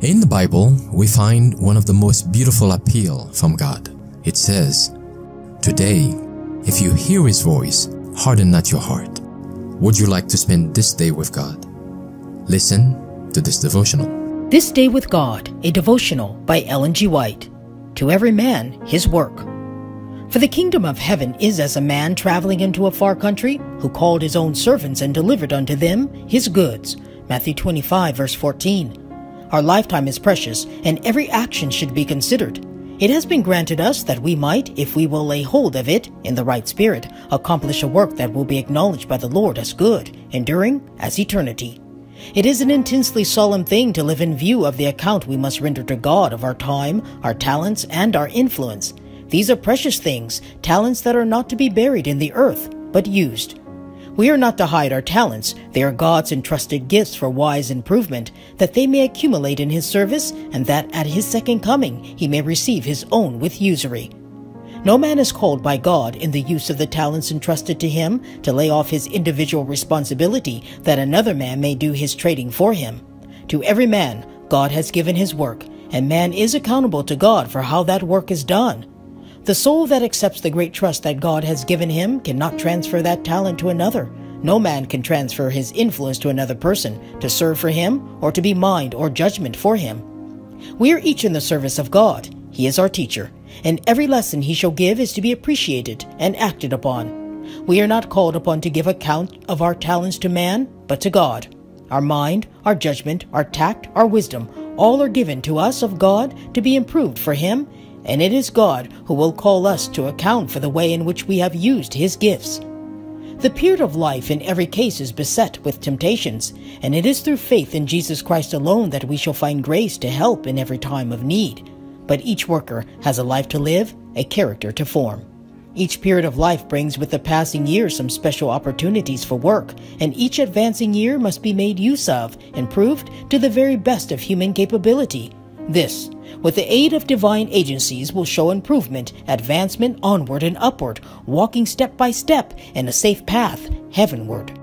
In the Bible, we find one of the most beautiful appeal from God. It says, Today, if you hear His voice, harden not your heart. Would you like to spend this day with God? Listen to this devotional. This Day with God, a devotional by Ellen G. White. To every man his work. For the kingdom of heaven is as a man traveling into a far country, who called his own servants and delivered unto them his goods. Matthew 25, verse 14. Our lifetime is precious, and every action should be considered. It has been granted us that we might, if we will lay hold of it in the right spirit, accomplish a work that will be acknowledged by the Lord as good, enduring as eternity. It is an intensely solemn thing to live in view of the account we must render to God of our time, our talents, and our influence. These are precious things, talents that are not to be buried in the earth, but used. We are not to hide our talents, they are God's entrusted gifts for wise improvement, that they may accumulate in His service, and that at His second coming He may receive His own with usury. No man is called by God in the use of the talents entrusted to him to lay off his individual responsibility that another man may do his trading for him. To every man, God has given his work, and man is accountable to God for how that work is done. The soul that accepts the great trust that God has given him cannot transfer that talent to another. No man can transfer his influence to another person to serve for him or to be mind or judgment for him. We are each in the service of God. He is our teacher, and every lesson he shall give is to be appreciated and acted upon. We are not called upon to give account of our talents to man, but to God. Our mind, our judgment, our tact, our wisdom, all are given to us of God to be improved for him and it is God who will call us to account for the way in which we have used His gifts. The period of life in every case is beset with temptations, and it is through faith in Jesus Christ alone that we shall find grace to help in every time of need. But each worker has a life to live, a character to form. Each period of life brings with the passing year some special opportunities for work, and each advancing year must be made use of, improved to the very best of human capability, this, with the aid of divine agencies, will show improvement, advancement onward and upward, walking step by step in a safe path heavenward.